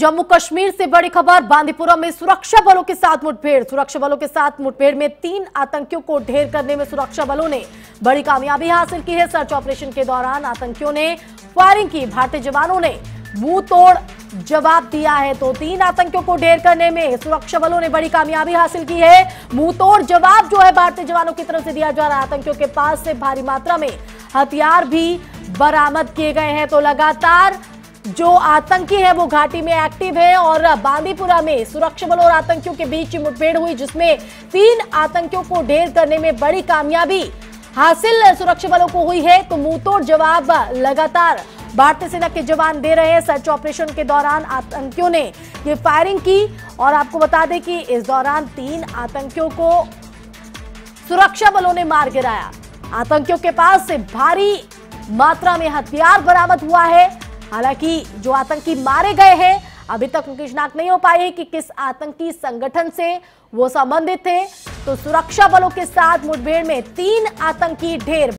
जम्मू कश्मीर से बड़ी खबर बांदीपुरा में सुरक्षा बलों के साथ मुठभेड़। सुरक्षा बलों के साथ मुठभेड़ में तीन आतंकियों को ढेर करने में सुरक्षा बलों ने बड़ी कामयाबी हासिल की है। सर्च ऑपरेशन के दौरान आतंकियों ने फायरिंग की। भारतीय जवानों ने मुँह तोड़ जवाब दिया है। तो तीन आतंकियों को ढेर करने में सुरक्षा बलों ने बड़ी कामयाबी हासिल की है। मुँह तोड़ जवाब जो है भारतीय जवानों की तरफ़ से दिया जा रहा है। आतंकियों के पास से भारी मात्रा में हथियार भी बरामद किए गए हैं। तो लगातार जो आतंकी है वो घाटी में एक्टिव है और बांदीपुरा में सुरक्षा बलों और आतंकियों के बीच मुठभेड़ हुई, जिसमें तीन आतंकियों को ढेर करने में बड़ी कामयाबी हासिल सुरक्षा बलों को हुई है। तो मुंहतोड़ जवाब लगातार भारतीय सेना के जवान दे रहे हैं। सर्च ऑपरेशन के दौरान आतंकियों ने ये फायरिंग की और आपको बता दें कि इस दौरान तीन आतंकियों को सुरक्षा बलों ने मार गिराया। आतंकियों के पास से भारी मात्रा में हथियार बरामद हुआ है। हालाँकि जो आतंकी मारे गए हैं, अभी तक उनकी शिनाख्त नहीं हो पाई है कि किस आतंकी संगठन से वो संबंधित थे। तो सुरक्षा बलों के साथ मुठभेड़ में तीन आतंकी ढेर